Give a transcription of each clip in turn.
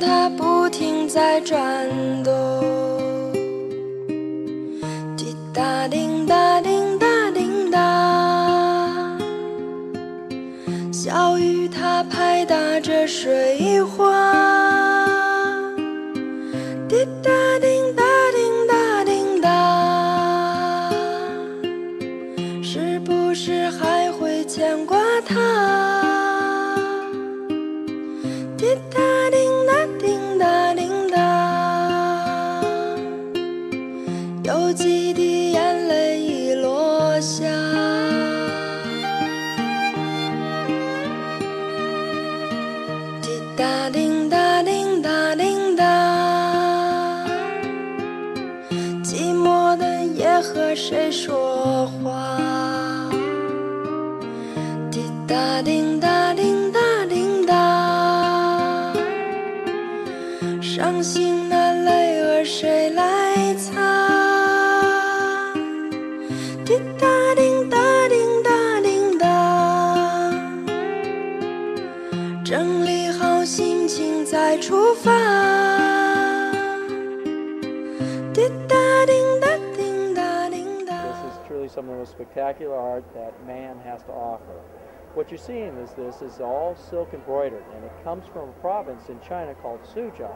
它不停在转动，滴答叮答叮答叮答，小雨它拍打着水花，滴答叮答叮答叮答，是不是还会牵挂他？有几滴眼泪已落下。滴答叮答叮答叮答，寂寞的夜和谁说话？滴答叮答叮答叮答，伤心的泪儿谁 some of the most spectacular art that man has to offer. What you're seeing is this is all silk embroidered, and it comes from a province in China called Suzhou.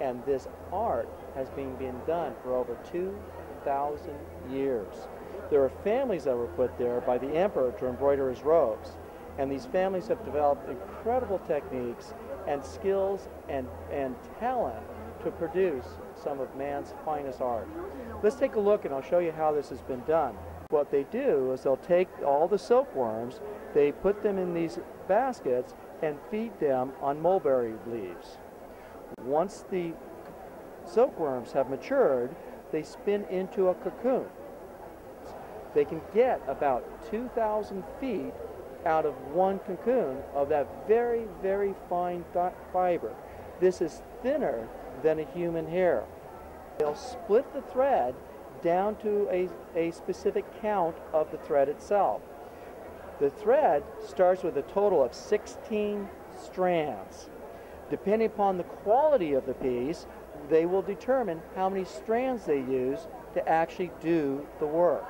And this art has been being done for over 2,000 years. There are families that were put there by the emperor to embroider his robes. And these families have developed incredible techniques and skills and, and talent to produce some of man's finest art. Let's take a look and I'll show you how this has been done. What they do is they'll take all the silkworms, they put them in these baskets and feed them on mulberry leaves. Once the silkworms have matured, they spin into a cocoon. They can get about 2,000 feet out of one cocoon of that very, very fine th- fiber. This is thinner than a human hair. They'll split the thread down to a, a specific count of the thread itself. The thread starts with a total of 16 strands. Depending upon the quality of the piece, they will determine how many strands they use to actually do the work.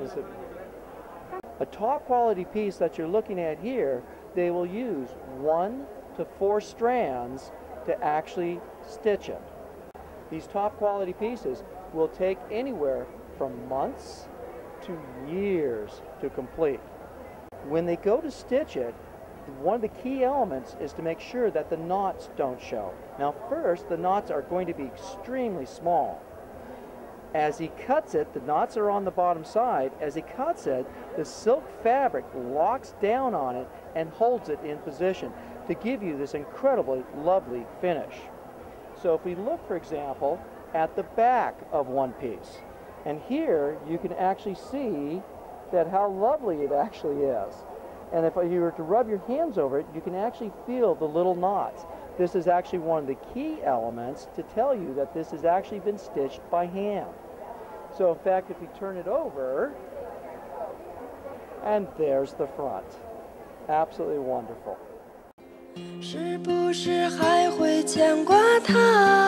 Is it- a top quality piece that you're looking at here, they will use one to four strands to actually stitch it. These top quality pieces will take anywhere from months to years to complete. When they go to stitch it, one of the key elements is to make sure that the knots don't show. Now first, the knots are going to be extremely small. As he cuts it, the knots are on the bottom side. As he cuts it, the silk fabric locks down on it and holds it in position to give you this incredibly lovely finish. So if we look, for example, at the back of one piece, and here you can actually see that how lovely it actually is. And if you were to rub your hands over it, you can actually feel the little knots. This is actually one of the key elements to tell you that this has actually been stitched by hand. So in fact, if you turn it over, and there's the front. Absolutely wonderful. 是不是还会牵挂他？